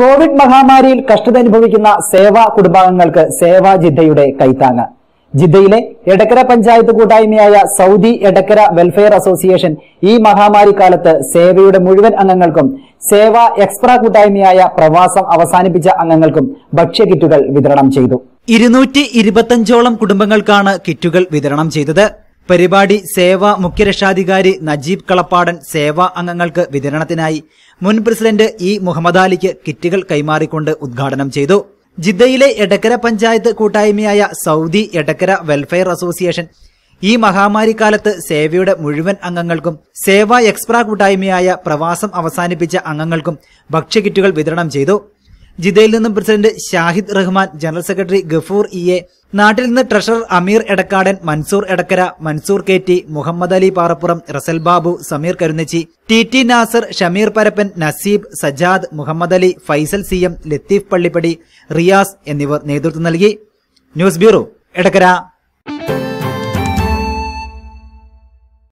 Covid മഹാമാരിയിൽ കഷ്ടത അനുഭവിക്കുന്ന സേവാ കുടുംബാംഗങ്ങൾക്ക് സേവാ ജിദ്ദയുടെ കൈത്താങ്ങ്. ജിദ്ദയിലെ എടക്കര പഞ്ചായത്ത് കൂട്ടായ്മയായ സൗദി എടക്കര വെൽഫെയർ അസോസിയേഷൻ ഈ മഹാമാരി കാലത്ത് സേവയുടെ മുഴുവൻ അംഗങ്ങൾക്കും സേവ എക്സ്പ്ര കൂട്ടായ്മയായ പ്രവാസം അവസാനിപ്പിച്ച അംഗങ്ങൾക്കും ഭക്ഷ്യകിറ്റുകൾ വിതരണം ചെയ്തു. ഇരുന്നൂറ്റി ഇരുപത്തഞ്ചോളം കുടുംബങ്ങൾക്കാണ് കിറ്റുകൾ വിതരണം ചെയ്തത്. പരിപാടി സേവാ മുഖ്യരക്ഷാധികാരി നജീബ് കളപ്പാടൻ സേവാ അംഗങ്ങൾക്ക് വിതരണത്തിനായി മുൻ പ്രസിഡന്റ് ഇ മുഹമ്മദ് അലിക്ക് കിറ്റുകൾ കൈമാറിക്കൊണ്ട് ഉദ്ഘാടനം ചെയ്തു. ജിദ്ദയിലെ എടക്കര പഞ്ചായത്ത് കൂട്ടായ്മയായ സൗദി എടക്കര വെൽഫെയർ അസോസിയേഷൻ ഈ മഹാമാരി കാലത്ത് സേവയുടെ മുഴുവൻ അംഗങ്ങൾക്കും സേവ എക്സ്പ്ര കൂട്ടായ്മയായ പ്രവാസം അവസാനിപ്പിച്ച അംഗങ്ങൾക്കും ഭക്ഷ്യകിറ്റുകൾ വിതരണം ചെയ്തു. ജിദ്ദയിൽ നിന്നും president Shahid Rahman general secretary Gafoor E A നാട്ടിൽ നിന്ന് treasurer Ameer Edakkadan Mansoor Edakkara Mansoor K T Muhammad Ali Parappuram Rasal Babu Sameer Karunnachi T T Nasar Shameer Parappan Naseeb Sajad Muhammad Ali Faisal C M Latheef Pallippadi Riyas എന്നിവർ നേതൃത്വം നൽകി. News bureau Edakkara.